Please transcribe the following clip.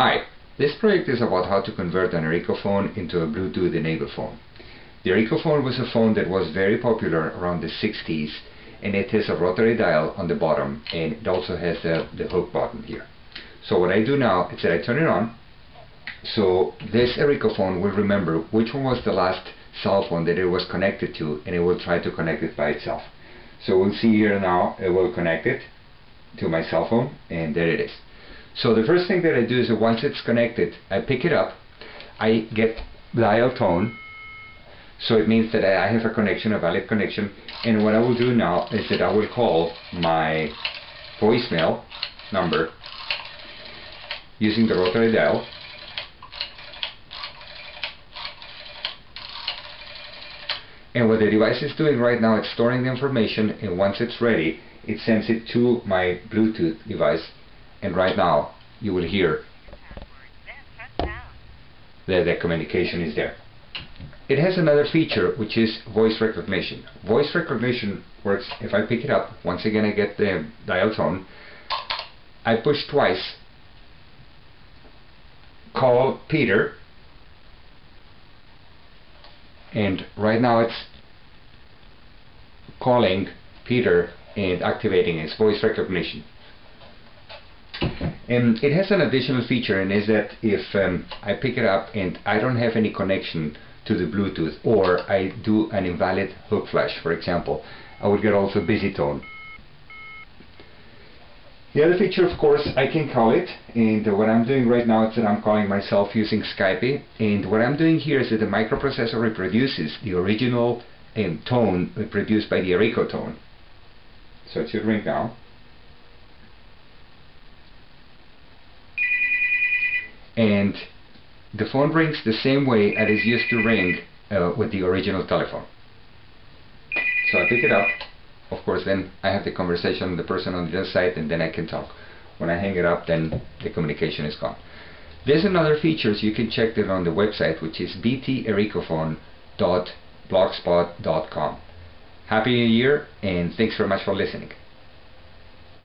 Hi, this project is about how to convert an Ericofon into a Bluetooth enabled phone. The Ericofon was a phone that was very popular around the 60s and it has a rotary dial on the bottom and it also has the, the hook button here. So what I do now is that I turn it on so this Ericofon will remember which one was the last cell phone that it was connected to and it will try to connect it by itself. So we'll see here now it will connect it to my cell phone and there it is. So the first thing that I do is that once it's connected, I pick it up, I get dial tone, so it means that I have a connection, a valid connection, and what I will do now is that I will call my voicemail number using the rotary dial. And what the device is doing right now, it's storing the information, and once it's ready, it sends it to my Bluetooth device, and right now you will hear that the communication is there. It has another feature which is voice recognition. Voice recognition works if I pick it up, once again I get the dial tone, I push twice, call Peter, and right now it's calling Peter and activating its voice recognition. And it has an additional feature and is that if um, I pick it up and I don't have any connection to the Bluetooth or I do an invalid hook flash for example I would get also busy tone. The other feature of course I can call it and what I'm doing right now is that I'm calling myself using Skype and what I'm doing here is that the microprocessor reproduces the original um, tone produced by the Ericofon. So it should ring now. And the phone rings the same way as it used to ring uh, with the original telephone. So I pick it up, of course then I have the conversation with the person on the other side and then I can talk. When I hang it up then the communication is gone. There's another feature so you can check it on the website which is btericofon.blogspot.com. Happy New Year and thanks very much for listening.